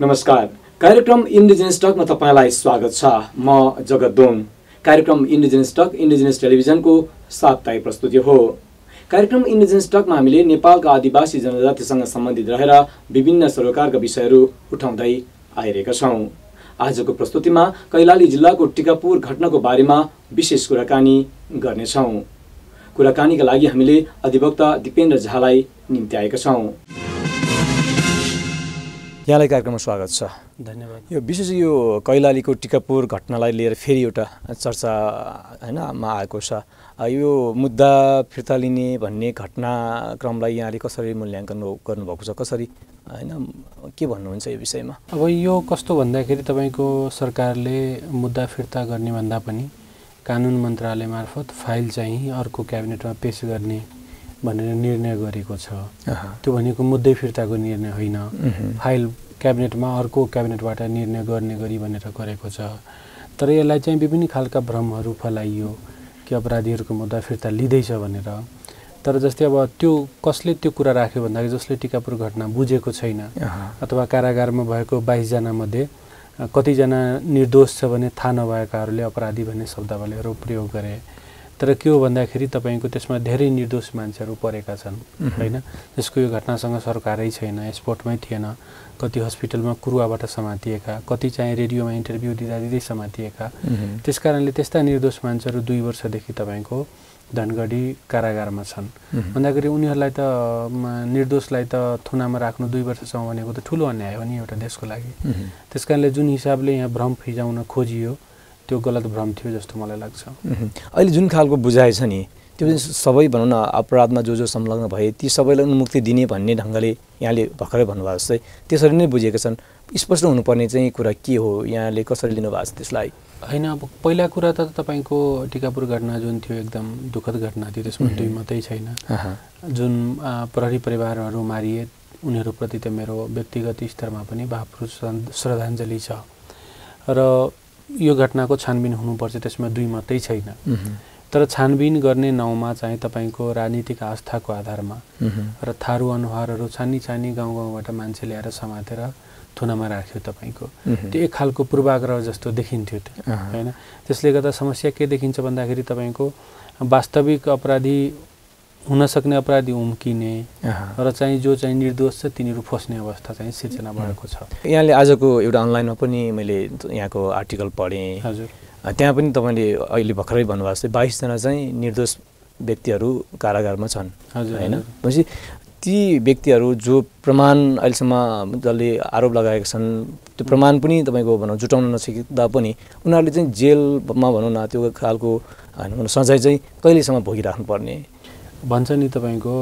नमस्कार। कार्यक्रम इन्डिजिनियस टकमा तपाईँलाई स्वागत छ। म जगत दोङ कार्यक्रम इन्डिजिनियस टक इन्डिजिनियस टेलिभिजनको साप्ताहिक प्रस्तुति हो। कार्यक्रम इन्डिजिनियस टकमा हामीले नेपालका आदिवासी जनजातिसँग सम्बन्धित रहेर विभिन्न सरोकारका विषयहरू उठाउँदै आइरहेका छौँ। आजको प्रस्तुतिमा कैलाली जिल्लाको टिकापुर घटनाको बारेमा विशेष कुराकानी गर्नेछौँ। कुराकानीका लागि हामीले अधिवक्ता दिपेन्द्र झालाई निम्ति आएका छौँ। यहाँलाई कार्यक्रममा स्वागत छ। धन्यवाद। यो विशेष यो कैलालीको टिकापुर घटनालाई लिएर फेरि एउटा चर्चा होइनमा आएको छ। यो मुद्दा फिर्ता लिने भन्ने घटनाक्रमलाई यहाँले कसरी मूल्याङ्कन गर्नुभएको छ? कसरी होइन के भन्नुहुन्छ यो विषयमा? अब यो कस्तो भन्दाखेरि तपाईँको सरकारले मुद्दा फिर्ता गर्ने भन्दा पनि कानुन मन्त्रालय मार्फत फाइल चाहिँ अर्को क्याबिनेटमा पेस गर्ने भनेर निर्णय गरेको छ। त्यो भनेको मुद्दै फिर्ताको निर्णय होइन। फाइल क्याबिनेटमा अर्को क्याबिनेटबाट निर्णय गर्ने गरी भनेर गरेको छ। तर यसलाई चाहिँ विभिन्न खालका भ्रमहरू फैलाइयो कि अपराधीहरूको मुद्दा फिर्ता लिँदैछ भनेर। तर जस्तै अब त्यो कसले त्यो कुरा राख्यो भन्दाखेरि जसले टिकापुर घटना बुझेको छैन अथवा कारागारमा भएको बाइसजना मध्ये कतिजना निर्दोष छ भने थाहा नभएकाहरूले अपराधी भन्ने शब्दावलीहरू प्रयोग गरे। तर के हो भन्दाखेरि तपाईँको त्यसमा धेरै निर्दोष मान्छेहरू परेका छन् होइन? जसको यो घटनासँग सरकारै छैन स्पोर्टमै थिएन कति हस्पिटलमा कुरुवाबाट समातिएका कति चाहिँ रेडियोमा इन्टरभ्यू दिँदा दिँदै समातिएका त्यस कारणले त्यस्ता निर्दोष मान्छेहरू दुई वर्षदेखि तपाईँको धनगढी कारागारमा छन्। भन्दाखेरि उनीहरूलाई त निर्दोषलाई त थुनामा राख्नु दुई वर्षसम्म भनेको त ठुलो अन्याय हो नि एउटा देशको लागि। त्यस कारणले जुन हिसाबले यहाँ भ्रम फिजाउन खोजियो त्यो गलत भ्रम थियो जस्तो मलाई लाग्छ। अहिले जुन खालको बुझाइ छ नि त्यो सबै भनौँ न अपराधमा जो जो संलग्न भए ती सबैलाई उन्मुक्ति दिने भन्ने ढङ्गले यहाँले भर्खरै भन्नुभएको जस्तै त्यसरी नै बुझेका छन्। स्पष्ट हुनुपर्ने चाहिँ कुरा के हो? यहाँले कसरी लिनुभएको छ त्यसलाई? होइन अब पहिला कुरा त तपाईँको टिकापुर घटना जुन थियो एकदम दुःखद घटना थियो त्यसमा दुई मात्रै छैन। जुन प्रहरी परिवारहरू मारिए उनीहरूप्रति त मेरो व्यक्तिगत स्तरमा पनि भावप्रु श्रद्धाञ्जली छ। र यो घटनाको छानबिन हुनुपर्छ त्यसमा दुई मात्रै छैन। तर छानबिन गर्ने नाउँमा चाहिँ तपाईँको राजनीतिक आस्थाको आधारमा र थारू अनुहारहरू छानी छानी गाउँ गाउँबाट मान्छे ल्याएर समातेर थुनामा राख्यो तपाईँको। त्यो एक खालको पूर्वाग्रह जस्तो देखिन्थ्यो त्यो होइन? त्यसले गर्दा समस्या के देखिन्छ भन्दाखेरि तपाईँको वास्तविक अपराधी हुन सक्ने अपराधी उम्किने र चाहिँ जो चाहिँ निर्दोष छ तिनीहरू फस्ने अवस्था चाहिँ सिर्जना भएको छ। यहाँले आजको एउटा अनलाइनमा पनि मैले यहाँको आर्टिकल पढेँ। हजुर। त्यहाँ पनि तपाईँले अहिले भर्खरै भन्नुभएको जस्तै बाइसजना चाहिँ निर्दोष व्यक्तिहरू कारागारमा छन् होइन? भनेपछि ती व्यक्तिहरू जो प्रमाण अहिलेसम्म जसले आरोप लगाएका छन् त्यो प्रमाण पनि तपाईँको भनौँ जुटाउन नसकिँदा पनि उनीहरूले चाहिँ जेलमा भनौँ न त्यो खालको होइन सजाय चाहिँ कहिलेसम्म भोगिराख्नुपर्ने? भन्छ नि तपाईँको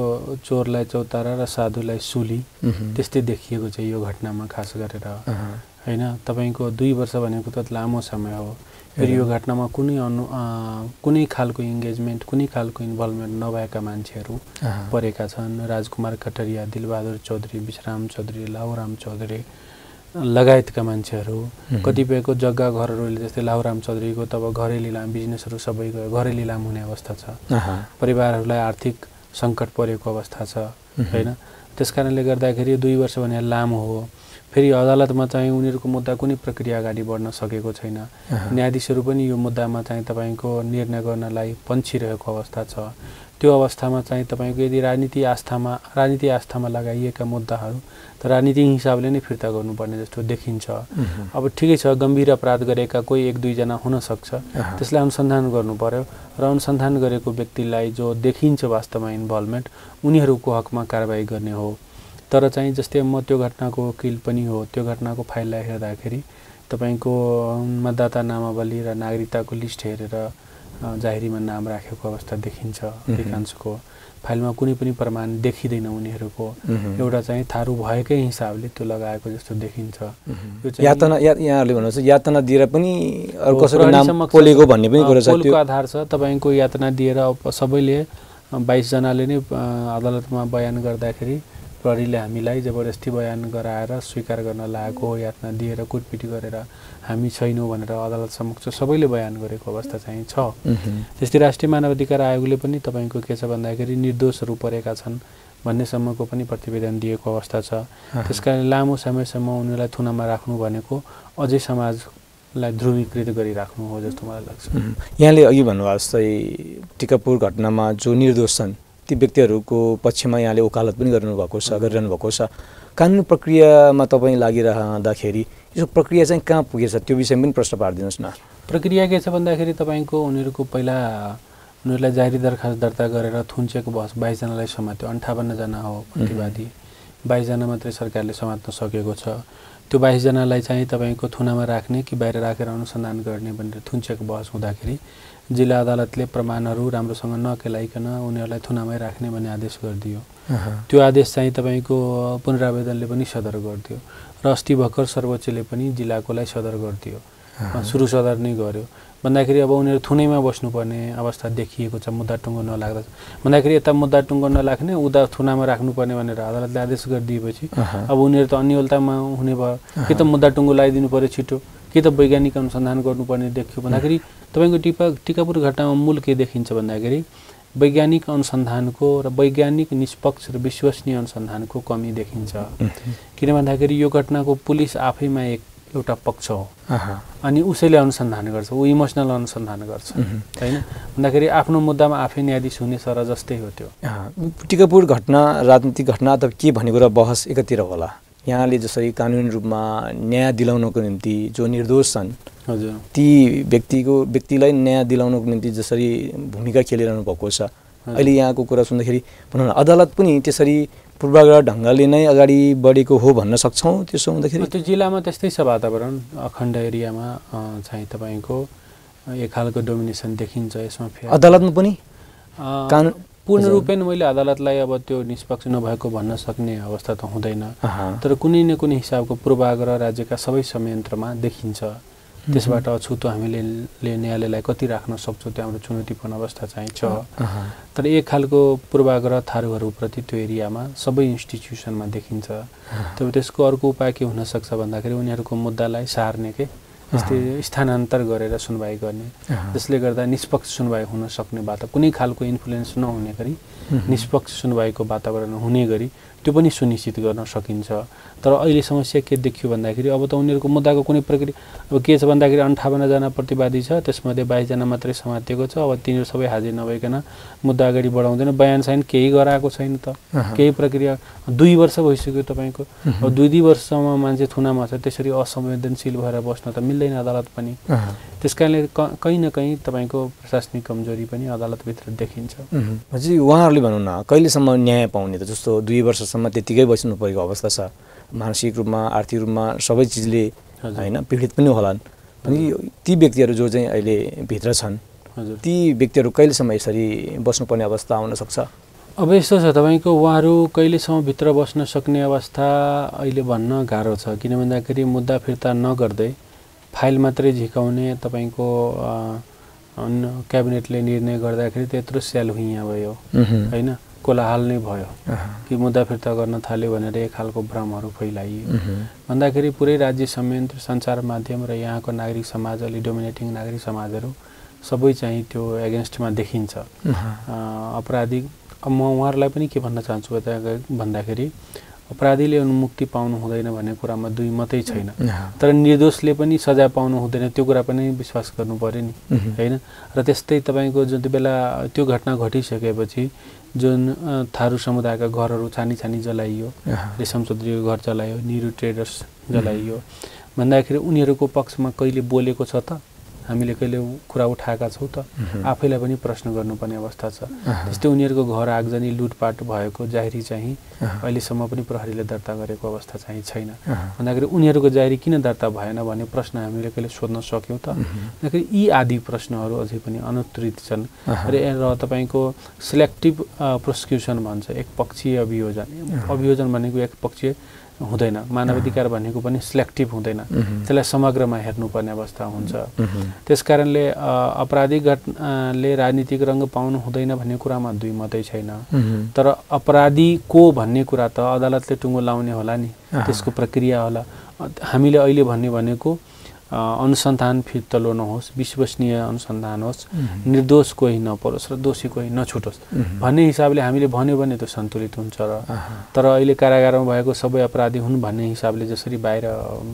चोरलाई चौतारा र साधुलाई सुली। त्यस्तै देखिएको चाहिँ यो घटनामा खास गरेर। होइन तपाईँको दुई वर्ष भनेको त लामो समय हो। फेरि यो घटनामा कुनै अनु कुनै खालको इङ्गेजमेन्ट कुनै खालको इन्भल्भमेन्ट नभएका मान्छेहरू परेका छन्। राजकुमार कटरिया दिलबहादुर चौधरी विश्राम चौधरी लाहुराम चौधरी लगायतका मान्छेहरू कतिपयको जग्गा घरहरूले जस्तै लाहुराम चौधरीको तब घरै लिलाम बिजनेसहरू सबै गयो घरै लिलाम हुने अवस्था छ। परिवारहरूलाई आर्थिक सङ्कट परेको अवस्था छ होइन? त्यस कारणले गर्दाखेरि दुई वर्ष भने लामो हो। फेरि अदालतमा चाहिँ उनीहरूको मुद्दा कुनै प्रक्रिया अगाडि बढ्न सकेको छैन। न्यायाधीशहरू पनि यो मुद्दामा चाहिँ तपाईँको निर्णय गर्नलाई पन्छिरहेको अवस्था छ। त्यो अवस्थामा चाहिँ तपाईँको यदि राजनीति आस्थामा राजनीति आस्थामा लगाइएका मुद्दाहरू त राजनीतिक हिसाबले नै फिर्ता गर्नुपर्ने जस्तो देखिन्छ। अब ठिकै छ गम्भीर अपराध गरेका कोही एक दुईजना हुनसक्छ त्यसलाई अनुसन्धान गर्नु पर्यो र अनुसन्धान गरेको व्यक्तिलाई जो देखिन्छ वास्तवमा इन्भल्भमेन्ट उनीहरूको हकमा कारवाही गर्ने हो। तर चाहिँ जस्तै म त्यो घटनाको वकिल पनि हो त्यो घटनाको फाइललाई हेर्दाखेरि तपाईँको मतदाता नामावली र नागरिकताको लिस्ट हेरेर जाहेरीमा नाम राखेको अवस्था देखिन्छ अधिकांशको। फाइलमा कुनै पनि प्रमाण देखिँदैन उनीहरूको। एउटा चाहिँ थारू भएकै हिसाबले त्यो लगाएको जस्तो देखिन्छ। यातना यहाँहरूले भन्नुहुन्छ यातना दिएर पनि पोलेको भन्ने पनि कुरा छ। पोलको आधार छ। तपाईँको यातना दिएर सबैले बाइसजनाले नै अदालतमा बयान गर्दाखेरि प्रहरीले हामीलाई जबरजस्ती बयान गराएर स्वीकार गर्न लागेको यातना दिएर कुटपिटी गरेर। हामी छैनौँ भनेर अदालत समक्ष सबैले बयान गरेको अवस्था चाहिँ छ। त्यस्तै राष्ट्रिय मानव अधिकार आयोगले पनि तपाईँको के छ भन्दाखेरि निर्दोषहरू परेका छन् भन्नेसम्मको पनि प्रतिवेदन दिएको अवस्था छ। त्यस कारण लामो समयसम्म उनीहरूलाई थुनामा राख्नु भनेको अझै समाजलाई ध्रुवीकृत गरिराख्नु हो जस्तो मलाई लाग्छ। यहाँले अघि भन्नुभएको जस्तै टिकापुर घटनामा जो निर्दोष छन् ती व्यक्तिहरूको पक्षमा यहाँले वकालत पनि गर्नुभएको छ गरिरहनु भएको छ। कानुन प्रक्रियामा तपाईँ लागिरहँदाखेरि यो प्रक्रिया चाहिँ कहाँ पुगेछ? त्यो विषयमा पनि प्रश्न पारिदिनुहोस् न। प्रक्रिया के छ भन्दाखेरि तपाईँको उनीहरूको पहिला उनीहरूलाई जारी दरखास्त दर्ता गरेर थुन्चेको बस बाइसजनालाई समात्यो। अन्ठाउन्नजना हो प्रतिवादी। बाइसजना मात्रै सरकारले समात्न सकेको छ। त्यो बाइसजनालाई चाहिँ तपाईँको थुनामा राख्ने कि बाहिर राखेर अनुसन्धान गर्ने भनेर थुन्चेको बहस हुँदाखेरि जिल्ला अदालतले प्रमाणहरू राम्रोसँग नकेलाइकन उनीहरूलाई थुनामै राख्ने भन्ने आदेश गरिदियो। त्यो आदेश चाहिँ तपाईँको पुनरावेदनले पनि सदर गरिदियो र अस्ति भर्खर सर्वोच्चले पनि जिल्लाकोलाई सदर गरिदियो सुरु सदर नै गर्यो। भन्दाखेरि अब उनीहरू थुनैमा बस्नुपर्ने अवस्था देखिएको छ मुद्दा टुङ्गो नलाग्दा। भन्दाखेरि यता मुद्दा टुङ्गो नलाग्ने उता थुनामा राख्नुपर्ने भनेर अदालतले आदेश गरिदिएपछि अब उनीहरू त अन्यलतामा हुने भयो। कि त मुद्दा टुङ्गो लगाइदिनु पऱ्यो छिटो। कि त वैज्ञानिक अनुसन्धान गर्नुपर्ने देखियो। भन्दाखेरि तपाईँको टिपा टिकापुर घटनामा मूल के देखिन्छ भन्दाखेरि वैज्ञानिक अनुसन्धानको र वैज्ञानिक निष्पक्ष र विश्वसनीय अनुसन्धानको कमी देखिन्छ। किन भन्दाखेरि यो घटनाको पुलिस आफैमा एक एउटा पक्ष हो। अनि उसैले अनुसन्धान गर्छ ऊ इमोसनल अनुसन्धान गर्छ। होइन? भन्दाखेरि आफ्नो मुद्दामा आफै न्यायाधीश हुने सर जस्तै हो त्यो। टिकापुर घटना राजनीतिक घटना अथवा के भनेको र बहस एकातिर होला? यहाँले जसरी कानुनी रूपमा न्याय दिलाउनको निम्ति जो निर्दोष छन् हजुर। ती व्यक्तिको व्यक्तिलाई न्याय दिलाउनको निम्ति जसरी भूमिका खेलिरहनु भएको छ। अहिले यहाँको कुरा सुन्दाखेरि भनौँ न अदालत पनि त्यसरी पूर्वाग्रह ढङ्गले नै अगाडि बढेको हो भन्न सक्छौँ। त्यसो हुँदाखेरि त्यो जिल्लामा त्यस्तै छ वातावरण अखण्ड एरियामा चाहिँ तपाईँको एक खालको डोमिनेसन देखिन्छ यसमा फेरि। अदालतमा पनि? कानुन पूर्ण रूपेण मैले अदालतलाई अब त्यो निष्पक्ष नभएको भन्न सक्ने अवस्था त हुँदैन। तर कुनै न कुनै हिसाबको पूर्वाग्रह राज्यका सबै संयन्त्रमा देखिन्छ। त्यसबाट अछुतो हामीले न्यायालयलाई कति राख्न सक्छौँ त्यो हाम्रो चुनौतीपूर्ण अवस्था चाहिँ छ तर एक खालको पूर्वाग्रह थारूहरूप्रति त्यो एरियामा सबै इन्स्टिट्युसनमा देखिन्छ। तब त्यसको अर्को उपाय के हुनसक्छ भन्दाखेरि उनीहरूको मुद्दालाई सार्ने के? जस्तै स्थानान्तर गरेर सुनवाई गर्ने। जसले गर्दा निष्पक्ष सुनवाई हुन सक्ने वाता कुनै खालको इन्फ्लुएन्स नहुने गरी निष्पक्ष सुनवाईको वातावरण हुने गरी त्यो पनि सुनिश्चित गर्न सकिन्छ। तर अहिले समस्या के देखियो भन्दाखेरि अब त उनीहरूको मुद्दाको कुनै प्रक्रिया अब के छ भन्दाखेरि अन्ठाउन्नजना प्रतिवादी छ त्यसमध्ये बाइसजना मात्रै समातिएको छ अब तिनीहरू सबै हाजिर नभइकन मुद्दा अगाडि बढाउँदैन। बयान साइन केही गराएको छैन त। केही प्रक्रिया दुई वर्ष भइसक्यो तपाईँको। अब दुई दुई वर्षसम्म मान्छे थुनामा छ त्यसरी असंवेदनशील भएर बस्न त मिल्दैन अदालत पनि। त्यस कारणले कहीँ न कहीँ तपाईँको प्रशासनिक कमजोरी पनि अदालतभित्र देखिन्छ। अहँ। उहाँहरूले भनौँ न कहिलेसम्म न्याय पाउने त जस्तो दुई वर्षसम्म त्यत्तिकै बस्नु परेको अवस्था छ। मानसिक रूपमा आर्थिक रूपमा सबै चिजले होइन पीडित पनि होलान्। भने ती व्यक्तिहरू जो चाहिँ अहिले भित्र छन् ती व्यक्तिहरू कहिलेसम्म यसरी बस्नुपर्ने अवस्था आउन सक्छ? अब यस्तो छ तपाईँको उहाँहरू कहिलेसम्म भित्र बस्न सक्ने अवस्था अहिले भन्न गाह्रो छ। किन भन्दाखेरि मुद्दा फिर्ता नगर्दै फाइल मात्रै झिकाउने तपाईँको क्याबिनेटले निर्णय गर्दाखेरि त्यत्रो स्याल हुइया भयो। होइन? कोलाहाल नै भयो। कि मुद्दा फिर्ता गर्न थाल्यो भनेर एक खालको भ्रमहरू फैलाइयो। भन्दाखेरि पुरै राज्य संयन्त्र सञ्चार माध्यम र यहाँको नागरिक समाज अलि डोमिनेटिङ नागरिक समाजहरू सबै चाहिँ त्यो एगेन्स्टमा देखिन्छ। अ, अपराधी अब म उहाँहरूलाई पनि के भन्न चाहन्छु भन्दा- भन्दाखेरि अपराधीले मुक्ति पाउनु हुँदैन भन्ने कुरामा दुई मात्रै छैन। तर निर्दोषले पनि सजाय पाउनु हुँदैन त्यो कुरा पनि विश्वास गर्नु पऱ्यो नि। होइन? र त्यस्तै तपाईँको जति बेला त्यो घटना घटिसकेपछि जुन थारू समुदायका घरहरू छानी छानी जलाइयो रेशम चौधरीको घर जलायो निरु ट्रेडर्स जलाइयो भन्दाखेरि उनीहरूको पक्षमा कहिले बोलेको छ त? हामीले कहिले कुरा उठाएका छौँ त आफैलाई पनि प्रश्न गर्नुपर्ने अवस्था छ। त्यस्तै उनीहरूको घर आगजनी लुटपाट भएको जाहेरी चाहिँ अहिलेसम्म पनि प्रहरीले दर्ता गरेको अवस्था चाहिँ छैन। भन्दाखेरि उनीहरूको जाहेरी किन दर्ता भएन भन्ने प्रश्न हामीले कहिले सोध्न सक्यौँ त? भन्दाखेरि यी आदि प्रश्नहरू अझै पनि अनुत्तरित छन्। र तपाईँको सिलेक्टिभ प्रोसिक्युसन भन्छ एक पक्षीय अभियोजन। अभियोजन भनेको एक पक्षीय हुँदैन। मानवाधिकार भनेको पनि सिलेक्टिभ हुँदैन। त्यसलाई समग्रमा हेर्नुपर्ने अवस्था हुन्छ। त्यस कारणले अपराधिक घटनाले राजनीतिक रङ्ग पाउनु हुँदैन भन्ने कुरामा दुई मात्रै छैन। तर अपराधी को भन्ने कुरा त अदालतले टुङ्गो लाउने होला नि। त्यसको प्रक्रिया होला। हामीले अहिले भन्ने भनेको अनुसन्धान फिर्तलो नहोस् विश्वसनीय अनुसन्धान होस् निर्दोष कोही नपरोस् र दोषी कोही नछुटोस्। भन्ने हिसाबले हामीले भन्यो भने त्यो सन्तुलित हुन्छ र तर अहिले कारागारमा भएको सबै अपराधी हुन् भन्ने हिसाबले जसरी बाहिर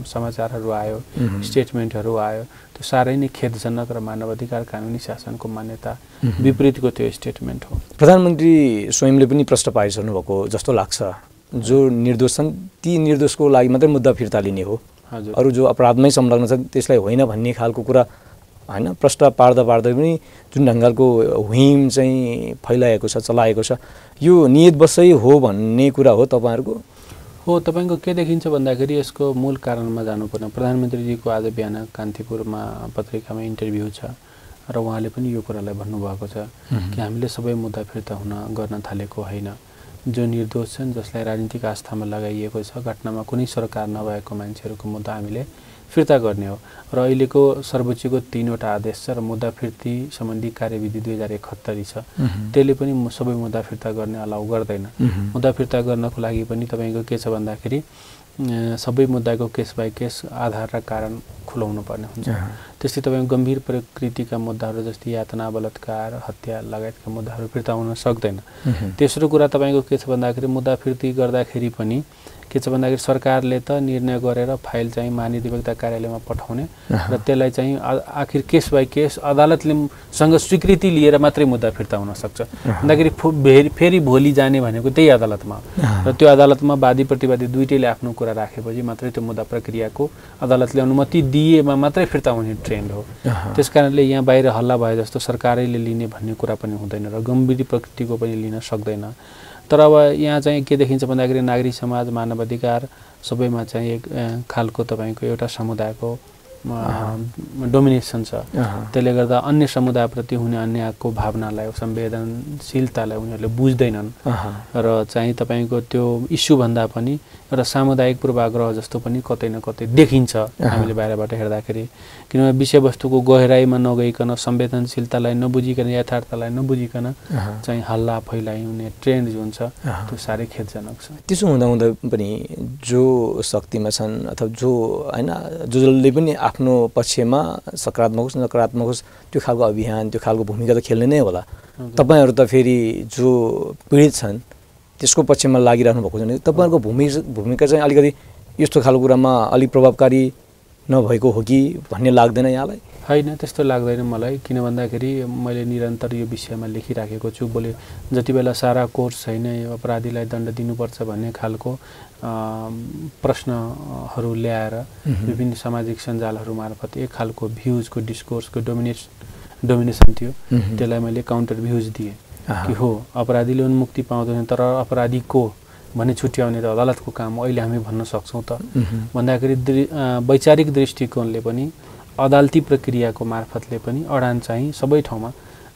समाचारहरू आयो स्टेटमेन्टहरू आयो त्यो साह्रै नै खेदजनक र मानवाधिकार कानुनी शासनको मान्यता विपरीतको त्यो स्टेटमेन्ट हो। प्रधानमन्त्री स्वयंले पनि प्रश्न पाइसक्नु भएको जस्तो लाग्छ। जो निर्दोष छन् ती निर्दोषको लागि मात्रै मुद्दा फिर्ता लिने हो। अरू जो अपराधमै संलग्न छन् त्यसलाई होइन भन्ने खालको कुरा होइन प्रश्न पार्दा पार्दै पनि जुन ढङ्गलको हुइम चाहिँ फैलाएको छ चलाएको छ यो नियत बसै हो भन्ने कुरा हो तपाईँहरूको? हो तपाईँको के देखिन्छ भन्दाखेरि यसको मूल कारणमा जानुपर्ने प्रधानमन्त्रीजीको आज बिहान कान्तिपुरमा पत्रिकामा इन्टरभ्यू छ र उहाँले पनि यो कुरालाई भन्नुभएको छ कि हामीले सबै मुद्दा फिर्ता हुन गर्न थालेको होइन। जो निर्दोष छन् जसलाई राजनीतिक आस्थामा लगाइएको छ घटनामा कुनै सरकार नभएको मान्छेहरूको मुद्दा हामीले फिर्ता गर्ने हो। र अहिलेको सर्वोच्चको तिनवटा आदेश छ र मुद्दा फिर्ती सम्बन्धी कार्यविधि दुई हजार एकहत्तरी छ। त्यसले पनि सबै मुद्दा फिर्ता गर्ने अलाउ गर्दैन। मुद्दा फिर्ता गर्नको लागि पनि तपाईँको के छ भन्दाखेरि सबै मुद्दाको केस बाई केस आधार र कारण खुलाउनु पर्ने हुन्छ। त्यस्तै तपाईँको गम्भीर प्रकृतिका मुद्दाहरू जस्तै यातना बलात्कार हत्या लगायतका मुद्दाहरू फिर्ता हुन सक्दैन। तेस्रो कुरा तपाईँको के छ भन्दाखेरि मुद्दा फिर्ती गर्दाखेरि पनि के छ भन्दाखेरि सरकारले त निर्णय गरेर फाइल चाहिँ महानिधिवक्ता कार्यालयमा पठाउने र त्यसलाई चाहिँ आखिर केस बाई केस अदालतले सँग स्वीकृति लिएर मात्रै मुद्दा फिर्ता हुनसक्छ भन्दाखेरि फेरि भोलि जाने भनेको त्यही अदालतमा। र त्यो अदालतमा वादी प्रतिवादी दुइटैले आफ्नो कुरा राखेपछि मात्रै त्यो मुद्दा प्रक्रियाको अदालतले अनुमति दिएमा मात्रै फिर्ता हुने ट्रेन्ड हो। त्यस कारणले यहाँ बाहिर हल्ला भए जस्तो सरकारैले लिने भन्ने कुरा पनि हुँदैन र गम्भीर प्रकृतिको पनि लिन सक्दैन। तर अब यहाँ चाहिँ के देखिन्छ भन्दाखेरि नागरिक समाज मानवाधिकार सबैमा चाहिँ एक खालको तपाईँको एउटा समुदायको डोमिनेसन छ। त्यसले गर्दा अन्य समुदायप्रति हुने अन्यको भावनालाई संवेदनशीलतालाई उनीहरूले बुझ्दैनन्। र चाहिँ तपाईँको त्यो इस्युभन्दा पनि एउटा सामुदायिक पूर्वाग्रह जस्तो पनि कतै न कतै देखिन्छ हामीले बाहिरबाट हेर्दाखेरि। किनभने विषयवस्तुको गहिराइमा नगइकन संवेदनशीलतालाई नबुझिकन यथार्थलाई नबुझिकन चाहिँ हल्ला फैलाइने ट्रेन्ड जुन छ त्यो साह्रै खेदजनक छ। त्यसो हुँदा हुँदा पनि जो शक्तिमा छन् अथवा जो होइन जो जसले पनि आफ्नो पक्षमा सकारात्मक होस् नकारात्मक होस् त्यो खालको अभियान त्यो खालको भूमिका त खेल्ने नै होला। तपाईँहरू त फेरि जो पीडित छन् त्यसको पक्षमा लागिरहनु भएको छ भने तपाईँहरूको भूमि भूमिका चाहिँ अलिकति यस्तो खालको कुरामा अलिक प्रभावकारी नभएको हो कि भन्ने लाग्दैन यहाँलाई? होइन त्यस्तो लाग्दैन मलाई किन भन्दाखेरि मैले निरन्तर यो विषयमा लेखिराखेको छु। बोले जति बेला सारा कोर्स छैन यो अपराधीलाई दण्ड दिनुपर्छ भन्ने खालको प्रश्नहरू ल्याएर विभिन्न सामाजिक सञ्जालहरू मार्फत एक खालको भ्युजको डिस्कोर्सको डोमिनेस डोमिनेसन थियो। त्यसलाई मैले काउन्टर भ्युज दिएँ कि हो अपराधीले उन्मुक्ति पाउँदैन तर अपराधी को भन्ने छुट्याउने त अदालतको काम अहिले हामी भन्न सक्छौँ त। भन्दाखेरि वैचारिक दृष्टिकोणले पनि अदालती प्रक्रियाको मार्फतले पनि अडान चाहिँ सबै ठाउँमा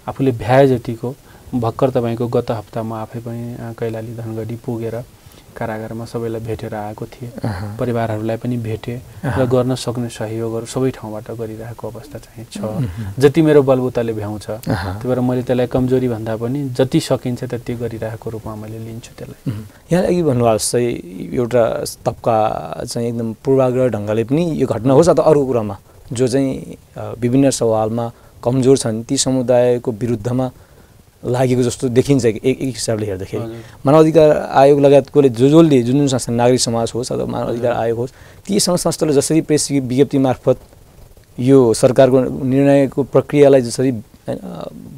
आफूले भ्याए जतिको भर्खर तपाईँको गत हप्ता म आफै पनि कैलाली धनगढी पुगेर कारागारमा सबैलाई भेटेर आएको थिएँ। परिवारहरूलाई पनि भेटेँ र गर्न सक्ने सहयोगहरू सबै ठाउँबाट गरिरहेको अवस्था चाहिँ छ। जति मेरो बलबुताले भ्याउँछ त्यही भएर मैले त्यसलाई कमजोरी भन्दा पनि जति सकिन्छ त्यति गरिरहेको रूपमा मैले लिन्छु त्यसलाई। यहाँ अघि भन्नुभएको जस्तै एउटा तब्का चाहिँ एकदम पूर्वाग्रह ढङ्गले पनि यो घटना होस् अथवा अरू कुरामा जो चाहिँ विभिन्न सवालमा कमजोर छन् ती समुदायको विरुद्धमा लागेको जस्तो देखिन्छ एक एक हिसाबले हेर्दाखेरि। मानव अधिकार आयोग लगायतकोले जो जसले जुन जुन संस्था नागरिक समाज होस् अथवा मानव अधिकार आयोग होस् ती संस्थाले जसरी प्रेस विज्ञप्ति मार्फत यो सरकारको निर्णयको प्रक्रियालाई जसरी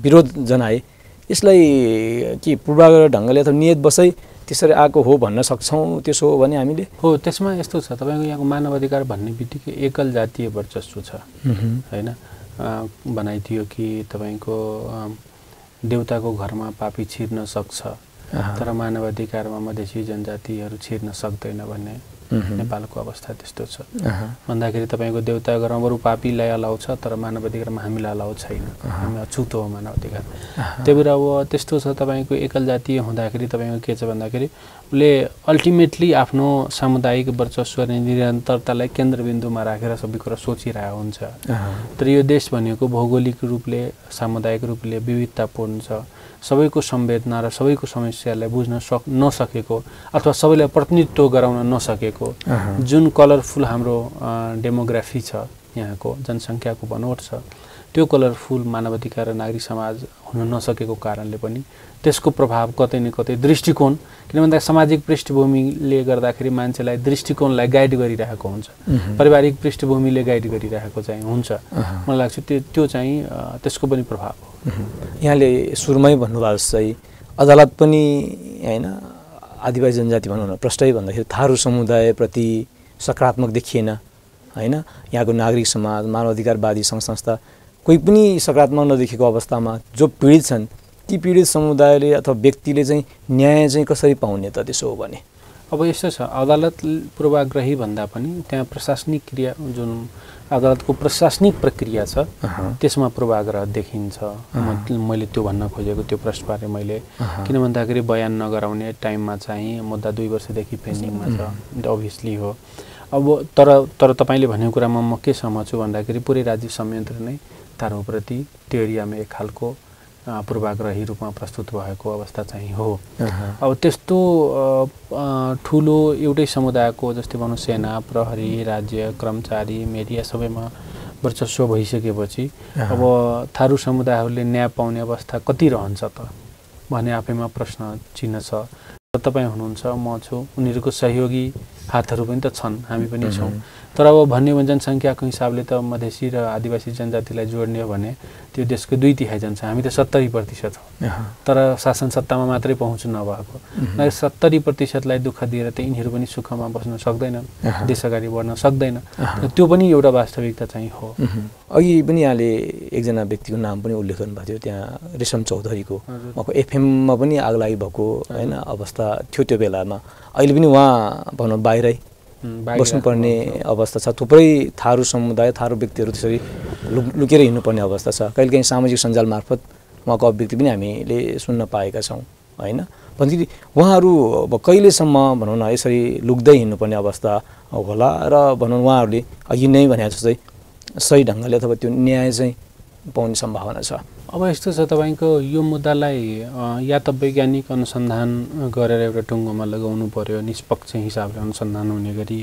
विरोध जनाए यसलाई के पूर्वाग्रह ढङ्गले अथवा नियत बसै त्यसरी आएको हो भन्न सक्छौँ त्यसो हो भने हामीले हो त्यसमा यस्तो छ तपाईँको यहाँको मानव अधिकार भन्ने बित्तिकै एकल जातीय वर्चस्व छ। होइन? भनाइदियो कि तपाईँको देउताको घरमा पापी छिर्न सक्छ। तर मानव अधिकारमा मधेसी जनजातिहरू छिर्न सक्दैन भन्ने। नेपालको अवस्था त्यस्तो छ। भन्दाखेरि तपाईँको देउता घरमा बरु पापीलाई अलाउ छ तर मानव अधिकारमा हामीलाई अलाउ छैन। हामी अछुतो हो मानव अधिकार त्यही भएर अब त्यस्तो छ तपाईँको एकल जातीय हुँदाखेरि तपाईँको के छ भन्दाखेरि उसले अल्टिमेटली आफ्नो सामुदायिक वर्चस्व र निरन्तरतालाई केन्द्रबिन्दुमा राखेर सबै कुरा सोचिरहेको हुन्छ। तर यो देश भनेको भौगोलिक रूपले सामुदायिक रूपले विविधतापूर्ण छ। सबैको संवेदना र सबैको समस्यालाई बुझ्न सक नसकेको अथवा सबैलाई प्रतिनिधित्व गराउन नसकेको जुन कलरफुल हाम्रो डेमोग्राफी छ यहाँको जनसङ्ख्याको बनोट छ। त्यो कलरफुल मानवाधिकार र नागरिक समाज हुन नसकेको कारणले पनि त्यसको प्रभाव कतै न कतै दृष्टिकोण किन भन्दा सामाजिक पृष्ठभूमिले गर्दाखेरि मान्छेलाई दृष्टिकोणलाई गाइड गरिरहेको हुन्छ। पारिवारिक पृष्ठभूमिले गाइड गरिरहेको चाहिँ हुन्छ। मलाई लाग्छ त्यो त्यो चाहिँ त्यसको पनि प्रभाव हो। यहाँले सुरुमै भन्नुभएको जस्तै अदालत पनि होइन आदिवासी जनजाति भनौँ न प्रष्टै भन्दाखेरि थारू समुदायप्रति सकारात्मक देखिएन होइन। यहाँको नागरिक समाज मानवाधिकारवादी सङ्घ संस्था कोही पनि सकारात्मक नदेखेको अवस्थामा जो पीडित छन् ती पीडित समुदायले अथवा व्यक्तिले चाहिँ न्याय चाहिँ कसरी पाउने त त्यसो हो भने? अब यस्तो छ अदालत पूर्वाग्रही भन्दा पनि त्यहाँ प्रशासनिक क्रिया जुन अदालतको प्रशासनिक प्रक्रिया छ त्यसमा पूर्वाग्रह देखिन्छ। मैले त्यो भन्न खोजेको त्यो प्रश्नबारे मैले। किन भन्दाखेरि बयान नगराउने टाइममा चाहिँ मुद्दा दुई वर्षदेखि पेन्डिङमा छ अभियसली हो। अब तर तर तपाईँले भनेको कुरामा म के सहमत छु भन्दाखेरि पुरै राज्य संयन्त्र नै तारोप्रति त्यो एरियामा एक खालको पूर्वाग्रही रूपमा प्रस्तुत भएको अवस्था चाहिँ हो। अब त्यस्तो ठुलो एउटै समुदायको जस्तै भनौँ सेना प्रहरी राज्य कर्मचारी मिडिया सबैमा वर्चस्व भइसकेपछि अब थारू समुदायहरूले न्याय पाउने अवस्था कति रहन्छ त? भन्ने आफैमा प्रश्न चिन्ह छ। तपाईँ हुनुहुन्छ म छु उनीहरूको सहयोगी हातहरू पनि त छन् हामी पनि छौँ। तर अब भन्यो भने जनसङ्ख्याको हिसाबले त मधेसी र आदिवासी जनजातिलाई जोड्ने हो भने त्यो देशको दुई तिहाई जनसङ्ख्या हामी त सत्तरी प्रतिशत हो। तर शासन सत्तामा मात्रै पहुँच नभएको। सत्तरी प्रतिशतलाई दुःख दिएर त यिनीहरू पनि सुखमा बस्न सक्दैनन् देश अगाडि बढ्न सक्दैन। त्यो पनि एउटा वास्तविकता चाहिँ हो। अघि पनि यहाँले एकजना व्यक्तिको नाम पनि उल्लेख गर्नुभएको थियो त्यहाँ रेशम चौधरीको। उहाँको एफएममा पनि आग लागि भएको होइन अवस्था थियो त्यो बेलामा। अहिले पनि उहाँ भनौँ बाहिर। बस्नुपर्ने अवस्था छ। थुप्रै थारू समुदाय थारू व्यक्तिहरू त्यसरी लु लुकेर हिँड्नुपर्ने अवस्था छ। कहिलेकाहीँ सामाजिक सञ्जाल मार्फत उहाँको अभिव्यक्ति पनि हामीले सुन्न पाएका छौँ होइन? भन्दाखेरि उहाँहरू अब कहिलेसम्म भनौँ न यसरी लुक्दै हिँड्नुपर्ने अवस्था होला र भनौँ उहाँहरूले अघि नै भने जस्तै सही ढङ्गले अथवा त्यो न्याय चाहिँ पाउने सम्भावना छ। अब यस्तो छ तपाईँको यो मुद्दालाई या त वैज्ञानिक अनुसन्धान गरेर एउटा टुङ्गोमा लगाउनु पर्यो निष्पक्ष हिसाबले अनुसन्धान हुने गरी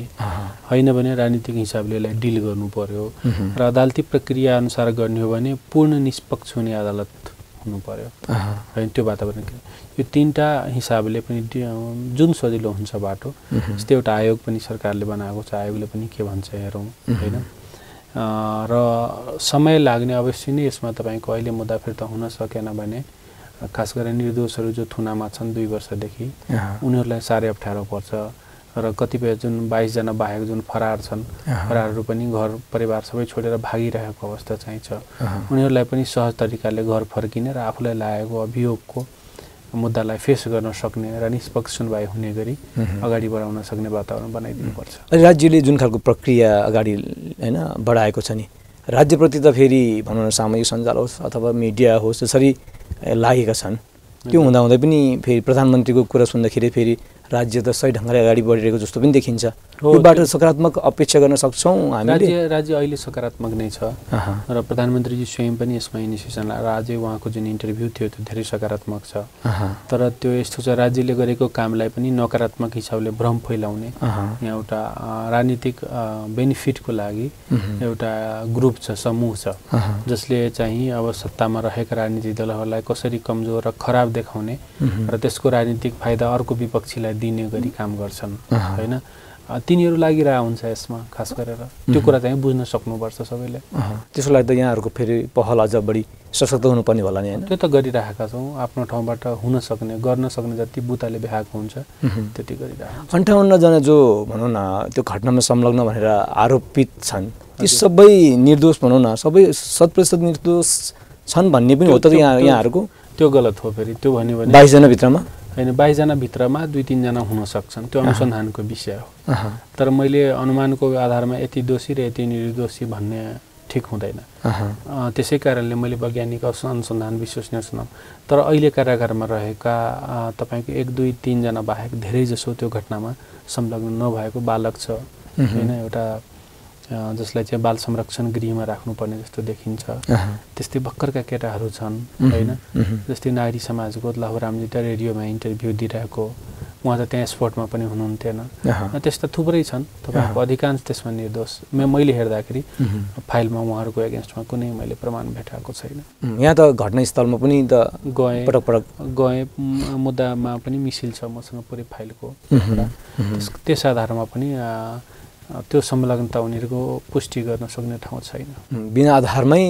होइन भने राजनीतिक हिसाबले यसलाई डिल गर्नु पर्यो। र अदालती प्रक्रिया अनुसार गर्ने हो भने पूर्ण निष्पक्ष हुने अदालत हुनु पर्यो। होइन त्यो वातावरण यो तिनवटा हिसाबले पनि जुन सजिलो हुन्छ बाटो। त्यस्तै एउटा आयोग पनि सरकारले बनाएको छ आयोगले पनि के भन्छ हेरौँ होइन? र समय लाग्ने अवश्य नै यसमा तपाईँको अहिले मुद्दा फिर्ता हुन सकेन भने खास गरेर निर्दोषहरू जो थुनामा छन् दुई वर्षदेखि उनीहरूलाई साह्रै अप्ठ्यारो पर्छ। र कतिपय जुन बाइसजना बाहेक जुन फरार छन् फरारहरू पनि घर परिवार सबै छोडेर भागिरहेको अवस्था चाहिँ छ। उनीहरूलाई पनि सहज तरिकाले घर फर्किने र आफूलाई लागेको अभियोगको मुद्दालाई फेस गर्न सक्ने र निष्पक्ष सुनवाई हुने गरी। अगाडि बढाउन सक्ने वातावरण बनाइदिनुपर्छ। अहिले राज्यले जुन खालको प्रक्रिया अगाडि होइन बढाएको छ नि राज्यप्रति त फेरि भनौँ न सामाजिक सञ्जाल होस् अथवा मिडिया होस् ए, लागेका छन्। त्यो हुँदा हुँदै पनि फेरि प्रधानमन्त्रीको कुरा सुन्दाखेरि फेरि राज्य त सही ढङ्गले अगाडि बढिरहेको जस्तो पनि देखिन्छ। हो, यो बाटो त्यो- सकारात्मक अपेक्षा गर्न सक्छौँ हामीले। राज्य राज्य अहिले सकारात्मक नै छ। र प्रधानमन्त्रीजी स्वयं पनि यसमा इनिसिएसन र आज उहाँको जुन इन्टरभ्यू थियो त्यो धेरै सकारात्मक छ। तर त्यो यस्तो छ राज्यले गरेको कामलाई पनि नकारात्मक हिसाबले भ्रम फैलाउने यहाँ एउटा राजनीतिक बेनिफिटको लागि एउटा ग्रुप छ समूह छ। जसले चाहिँ अब सत्तामा रहेका राजनीतिक दलहरूलाई कसरी कमजोर र खराब देखाउने र त्यसको राजनीतिक फाइदा अर्को विपक्षीलाई दिने गरी काम गर्छन्। होइन? तिनीहरू लागिरहेको हुन्छ यसमा खास गरेर। त्यो कुरा चाहिँ बुझ्न सक्नुपर्छ सबैले। त्यसको लागि त यहाँहरूको फेरि पहल अझ बढी सशक्त हुनुपर्ने होला नि होइन? त्यो त गरिरहेका छौँ। आफ्नो ठाउँबाट हुन सक्ने गर्न सक्ने जति बुताले भ्याएको हुन्छ। त्यति गरिरहेको अन्ठाउन्नजना जो भनौँ न त्यो घटनामा संलग्न भनेर आरोपित छन् ती सबै निर्दोष भनौँ न सबै शत प्रतिशत निर्दोष छन् भन्ने पनि हो त यहाँ यहाँहरूको? त्यो गलत हो फेरि। त्यो भन्यो भने बाइसजनाभित्रमा होइन बाइसजनाभित्रमा दुई तिनजना हुन सक्छन्। त्यो अनुसन्धानको विषय हो। तर मैले अनुमानको आधारमा यति दोषी र यति निर्दोषी भन्ने ठिक हुँदैन। त्यसै कारणले मैले वैज्ञानिक अनुसन्धान विश्वसनीय अनुसन्धान तर अहिले कारागारमा रहेका तपाईँको एक दुई तिनजना बाहेक धेरै जसो त्यो घटनामा संलग्न नभएको बालक छ। होइन एउटा जसलाई चाहिँ बाल संरक्षण गृहमा राख्नुपर्ने जस्तो देखिन्छ। त्यस्तै भर्खरका केटाहरू छन् होइन? जस्तै नागरी समाजको लहुरामजी रेडियोमा इन्टरभ्यू दिइरहेको उहाँ त त्यहाँ स्पोर्टमा पनि हुनुहुन्थेन। त्यस्ता थुप्रै छन् तपाईँको। अधिकांश त्यसमा निर्दोष। मैले हेर्दाखेरि। फाइलमा उहाँहरूको एगेन्स्टमा कुनै मैले प्रमाण भेटाएको छैन। यहाँ त घटनास्थलमा पनि त गएँ। पटक पटक गएँ मुद्दामा पनि मिसिल छ मसँग पुरै फाइलको। त्यस आधारमा पनि त्यो संलग्नता उनीहरूको पुष्टि गर्न सक्ने ठाउँ छैन। बिना आधारमै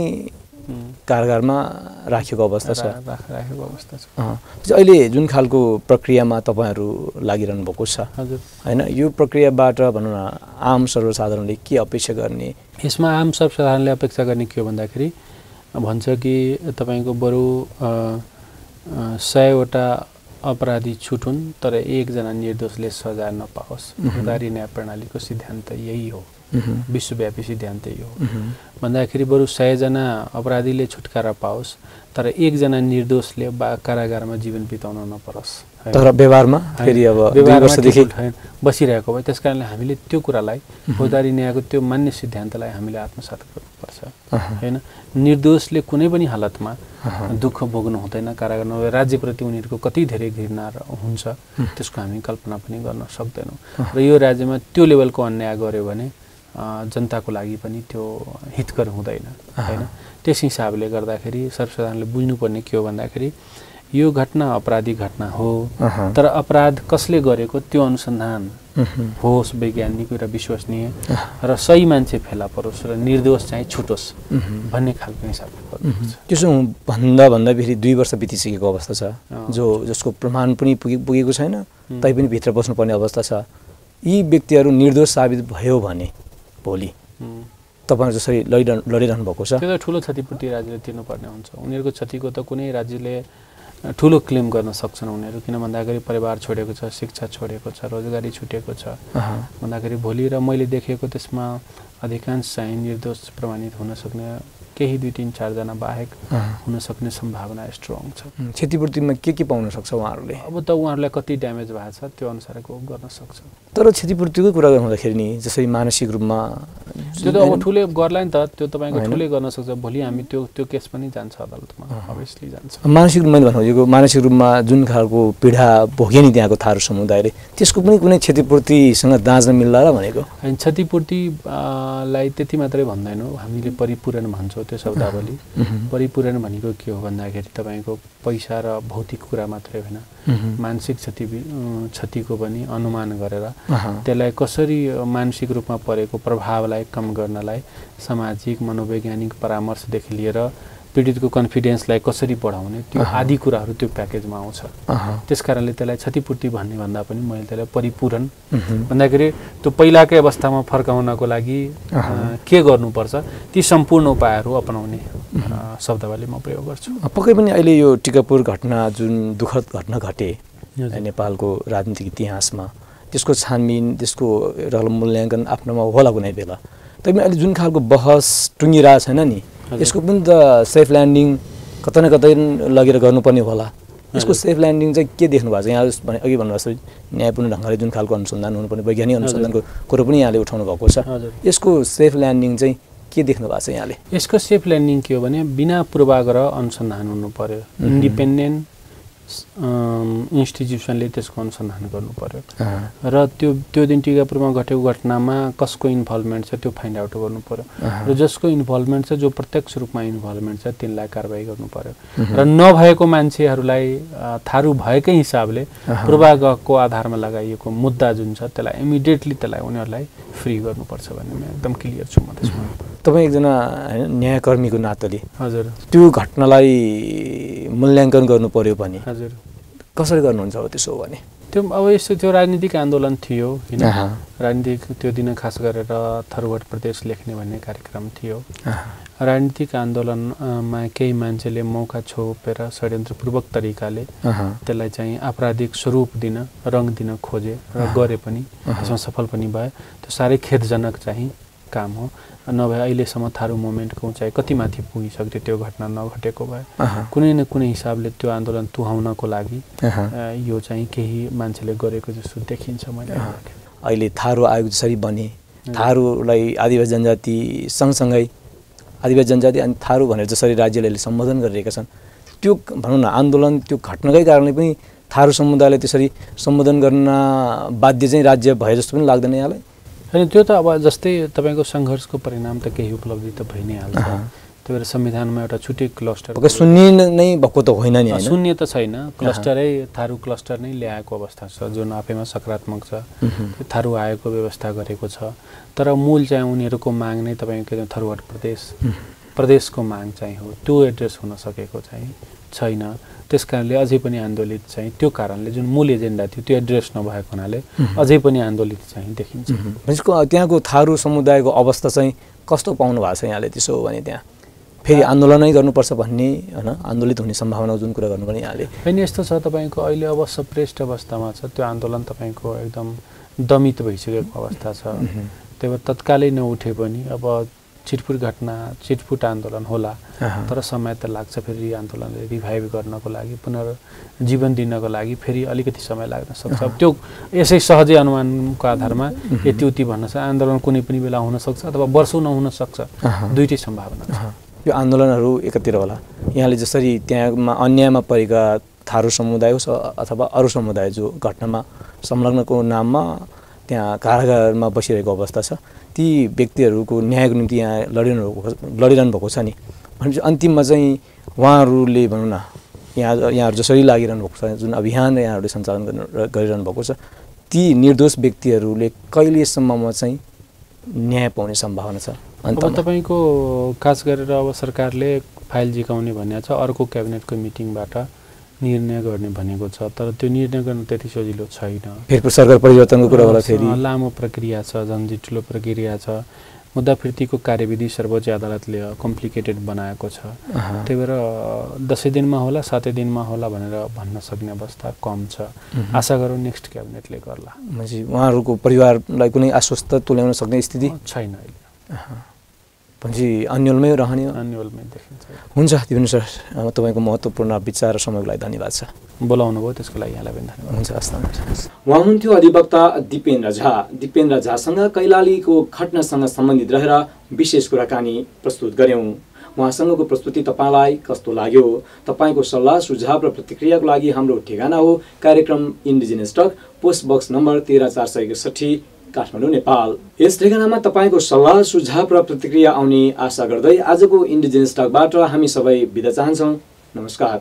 कारागारमा राखिएको अवस्था छ। राखेको अवस्था छ। अहिले जुन खालको प्रक्रियामा तपाईँहरू लागिरहनु भएको छ हजुर। होइन यो प्रक्रियाबाट भनौँ न आम सर्वसाधारणले के अपेक्षा गर्ने? यसमा आम सर्वसाधारणले अपेक्षा गर्ने के हो भन्दाखेरि भन्छ कि तपाईँको बरु सयवटा अपराधी छुटुन् तर एकजना निर्दोषले सजाय नपाओस्। फौजदारी न्याय प्रणालीको सिद्धान्त यही हो। विश्वव्यापी सिद्धान्त यही हो। भन्दाखेरि बरु सयजना अपराधीले छुटकारा पाओस् तर एकजना निर्दोषले बा कारागारमा जीवन बिताउन नपरोस्। तर व्यवहारमा फेरि अब दुई वर्षदेखि बसिरहेको भए त्यस कारणले हामीले त्यो कुरालाई फौजदारी न्यायको त्यो मान्य सिद्धान्तलाई हामीले आत्मसात गर्नुपर्छ। होइन? निर्दोषले कुनै पनि हालतमा दुःख भोग्नु हुँदैन कारागारमा राज्यप्रति उनीहरूको कति धेरै घृणा हुन्छ त्यसको हामी कल्पना पनि गर्न सक्दैनौँ। र यो राज्यमा त्यो लेभलको अन्याय गर्यो भने जनताको लागि पनि त्यो हितकर हुँदैन होइन? त्यस हिसाबले गर्दाखेरि सर्वसाधारणले बुझ्नुपर्ने के हो भन्दाखेरि यो घटना अपराधी घटना हो। तर अपराध कसले गरेको त्यो अनुसन्धान होस् वैज्ञानिक र विश्वसनीय र सही मान्छे फेला परोस् र निर्दोष चाहिँ छुटोस्। भन्ने खालको हिसाबले त्यसो भन्दा भन्दा फेरि दुई वर्ष बितिसकेको अवस्था छ। जो जसको प्रमाण पनि पुगे पुगेको छैन। तैपनि भित्र बस्नुपर्ने अवस्था छ। यी व्यक्तिहरू निर्दोष साबित भयो भने भोलि. तपाईँहरू जसरी लडिरहनु लडिरहनु भएको छ। त्यो त ठुलो क्षतिपूर्ति राज्यले तिर्नुपर्ने हुन्छ। उनीहरूको क्षतिको त कुनै राज्यले ठुलो क्लेम गर्न सक्छन् उनीहरू किन भन्दाखेरि परिवार छोडेको छ शिक्षा छोडेको छ रोजगारी छुटेको छ। भन्दाखेरि भोलि र मैले देखेको त्यसमा अधिकांश चाहिँ निर्दोष प्रमाणित हुन सक्ने केही दुई तिन चारजना बाहेक अहँ। हुन सक्ने सम्भावना स्ट्रङ छ। क्षतिपूर्तिमा के के पाउन सक्छ उहाँहरूले? अब त उहाँहरूलाई कति ड्यामेज भएको छ त्यो अनुसारको गर्न सक्छ। तर क्षतिपूर्तिकै कुरा गर्दाखेरि नि जसरी मानसिक रूपमा त्यो त अब ठुलै गर्ला नि त त्यो तपाईँको होइन। ठुलै गर्न सक्छ। भोलि हामी त्यो त्यो केस पनि जान्छ अदालतमा अभियसली जान्छ। मानसिक रूपमा मैले भन्नु मानसिक रूपमा जुन खालको पीडा भोगे नि त्यहाँको थारू समुदायले त्यसको पनि कुनै क्षतिपूर्तिसँग दाँच्न मिल्ला र भनेको? अनि क्षतिपूर्ति आ, लाई त्यति मात्रै भन्दैनौँ हामीले परिपूरण भन्छौँ त्यो शब्दावली परिपूरण भनेको के हो भन्दाखेरि तपाईँको पैसा र भौतिक कुरा मात्रै होइन। मानसिक क्षति क्षतिको पनि अनुमान गरेर त्यसलाई कसरी मानसिक रूपमा परेको प्रभावलाई कम गर्नलाई सामाजिक मनोवैज्ञानिक परामर्शदेखि लिएर पीडितको कन्फिडेन्सलाई कसरी बढाउने त्यो। आदि कुराहरू त्यो प्याकेजमा आउँछ त्यस कारणले त्यसलाई क्षतिपूर्ति भन्ने भन्दा पनि मैले त्यसलाई परिपूरण भन्दाखेरि त्यो पहिलाकै अवस्थामा फर्काउनको लागि। के गर्नुपर्छ ती सम्पूर्ण उपायहरू अपनाउने शब्दावली म प्रयोग गर्छु पक्कै पनि अहिले यो टिकापुर घटना जुन दुःखद घटना घटे। नेपालको राजनीतिक इतिहासमा त्यसको छानबिन त्यसको मूल्याङ्कन आफ्नोमा होला कुनै बेला तैपनि अहिले जुन खालको बहस टुङ्गिरहेको छैन नि। यसको पनि त सेफ ल्यान्डिङ कतै न कतै लगेर गर्नुपर्ने होला। यसको सेफ ल्यान्डिङ चाहिँ के देख्नु भएको छ? यहाँ भने अघि भन्नुभएको जस्तो न्यायपूर्ण ढङ्गले जुन खालको अनुसन्धान हुनुपर्ने वैज्ञानिक अनुसन्धानको कुरो पनि यहाँले उठाउनु भएको छ। यसको सेफ ल्यान्डिङ चाहिँ के देख्नु भएको छ यहाँले? यसको सेफ ल्यान्डिङ के हो भने बिना पूर्वाग्रह अनुसन्धान हुनु पर्यो। इन्डिपेन्डेन्ट इन्स्टिट्युसनले त्यसको अनुसन्धान गर्नु पर्यो। र त्यो त्यो दिन टिकापुरमा घटेको घटनामा कसको इन्भल्भमेन्ट छ त्यो फाइन्ड आउट गर्नु पर्यो। र जसको इन्भल्भमेन्ट छ जो प्रत्यक्ष रूपमा इन्भल्भमेन्ट छ तिनलाई कारवाही गर्नु पर्यो। र नभएको मान्छेहरूलाई थारू भएकै हिसाबले। पूर्वाग्रहको आधारमा लगाइएको मुद्दा जुन छ त्यसलाई इमिडिएटली त्यसलाई उनीहरूलाई फ्री गर्नुपर्छ भन्ने म एकदम क्लियर छु म त्यसमा। तपाईँ एकजना न्यायकर्मीको नाताले हजुर। त्यो घटनालाई मूल्याङ्कन गर्नु पर्यो भने हजुर। कसरी गर्नुहुन्छ अब त्यसो भने? त्यो अब यस्तो त्यो राजनीतिक आन्दोलन थियो होइन? राजनीतिक त्यो दिन खास गरेर थरुवट प्रदेश लेख्ने भन्ने कार्यक्रम थियो। राजनीतिक आन्दोलनमा केही मान्छेले मौका छोपेर षड्यन्त्रपूर्वक तरिकाले त्यसलाई चाहिँ आपराधिक स्वरूप दिन रङ दिन खोजे र गरे पनि त्यसमा सफल पनि भयो त्यो साह्रै खेदजनक चाहिँ काम हो। नभए अहिलेसम्म थारू मुभमेन्टको उचाइ कति माथि पुगिसक्थ्यो त्यो घटना नघटेको भए। कुनै न कुनै हिसाबले त्यो आन्दोलन तुहाउनको लागि यो चाहिँ केही मान्छेले गरेको जस्तो देखिन्छ मैले अहिले थारू आयोग जसरी बने थारूलाई आदिवासी जनजाति सँगसँगै आदिवासी जनजाति अनि थारू भनेर जसरी राज्यले अहिले सम्बोधन गरिरहेका छन् त्यो भनौँ न आन्दोलन त्यो घटनाकै कारणले पनि थारू समुदायलाई त्यसरी सम्बोधन गर्न बाध्य चाहिँ राज्य भए जस्तो पनि लाग्दैन यहाँलाई। होइन त्यो त अब जस्तै तपाईँको सङ्घर्षको परिणाम त केही उपलब्धि त भइ नै हाल्छ। त्यही भएर संविधानमा एउटा छुट्टै क्लस्टर सुन्ने नै भएको त होइन नि शून्य त छैन। क्लस्टरै थारू क्लस्टर नै ल्याएको अवस्था छ जुन आफैमा सकारात्मक छ। थारू आयोगको व्यवस्था गरेको छ। तर मूल चाहिँ उनीहरूको माग नै तपाईँको थरुवाट प्रदेश। प्रदेशको माग चाहिँ हो। त्यो एड्रेस हुन सकेको चाहिँ छैन। त्यस कारणले अझै पनि आन्दोलित चाहिँ त्यो कारणले जुन मूल एजेन्डा थियो त्यो एड्रेस नभएको हुनाले अझै पनि आन्दोलित चाहिँ देखिन्छ। भनेको त्यहाँको थारू समुदायको अवस्था चाहिँ कस्तो पाउनु भएको छ यहाँले? त्यसो हो भने त्यहाँ फेरि आन्दोलनै गर्नुपर्छ भन्ने होइन? आन्दोलित हुने सम्भावना जुन कुरा गर्नु पनि यहाँले। होइन यस्तो छ तपाईँको अहिले अब सप्रेष्ट अवस्थामा छ। त्यो आन्दोलन तपाईँको एकदम दमित भइसकेको अवस्था छ। त्यही भएर तत्कालै नउठे पनि अब छिटफुट घटना छिटफुट आन्दोलन होला। तर समय त लाग्छ फेरि आन्दोलनले रिभाइभ गर्नको लागि पुनर्जीवन दिनको लागि फेरि अलिकति समय लाग्न सक्छ। त्यो यसै सहजै अनुमानको आधारमा यति उति भन्न सक्छ। आन्दोलन कुनै पनि बेला हुनसक्छ अथवा वर्षौँ नहुन सक्छ। अहँ। दुइटै सम्भावना छ। यो आन्दोलनहरू एकातिर होला। यहाँले जसरी त्यहाँमा अन्यायमा परेका थारू समुदाय होस् अथवा अरू समुदाय जो घटनामा संलग्नको नाममा त्यहाँ कारागारमा बसिरहेको अवस्था छ। ती व्यक्तिहरूको न्यायको निम्ति यहाँ लडिरहनु भएको लडिरहनु भएको छ नि। भनेपछि अन्तिममा चाहिँ उहाँहरूले भनौँ न यहाँ यहाँहरू जसरी लागिरहनु भएको छ जुन अभियान यहाँहरूले सञ्चालन गर्नु गरिरहनु भएको छ ती निर्दोष व्यक्तिहरूले कहिलेसम्ममा चाहिँ न्याय पाउने सम्भावना छ? अब अन्तमा। तपाईँको खास गरेर अब सरकारले फाइल झिकाउने भनेको छ अर्को क्याबिनेटको मिटिङबाट। निर्णय गर्ने भनेको छ तर त्यो निर्णय गर्न त्यति सजिलो छैन। फेरि सरकार परिवर्तनको कुरा होला फेरि? लामो प्रक्रिया छ झन्झिटिलो प्रक्रिया छ। मुद्दा फिर्तीको कार्यविधि सर्वोच्च अदालतले कम्प्लिकेटेड बनाएको छ। त्यही भएर दसैँ दिनमा होला सातै दिनमा होला भनेर भन्न सक्ने अवस्था कम छ। आशा गरौँ नेक्स्ट क्याबिनेटले गर्ला। उहाँहरूको परिवारलाई कुनै आश्वस्त तुल्याउन सक्ने स्थिति? छैन अहिले। भनेपछि अन्यलमै रहने हो। एनुअलमै देखिन्छ। हुन्छ दिनु सर। तपाईँको महत्त्वपूर्ण विचार र समयको लागि धन्यवाद छ। बोलाउनु भयो त्यसको लागि यहाँलाई पनि धन्यवाद। हुन्छ हस् त। उहाँ हुनुहुन्थ्यो अधिवक्ता दिपेन्द्र झा। दिपेन्द्र झासँग कैलालीको घटनासँग सम्बन्धित रहेर विशेष कुराकानी प्रस्तुत गऱ्यौँ। उहाँसँगको प्रस्तुति तपाईँलाई कस्तो लाग्यो? तपाईँको सल्लाह सुझाव र प्रतिक्रियाको लागि हाम्रो ठेगाना हो। कार्यक्रम indigenous talk post box number तेह्र चार सय एकसट्ठी काठमाडौँ नेपाल। यस ठेगानामा तपाईँको सल्लाह सुझाव र प्रतिक्रिया आउने आशा गर्दै आजको इन्डिजिनियस टकबाट हामी सबै बिदा चाहन्छौँ। नमस्कार।